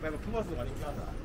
빼고 품어서 많이 피하다.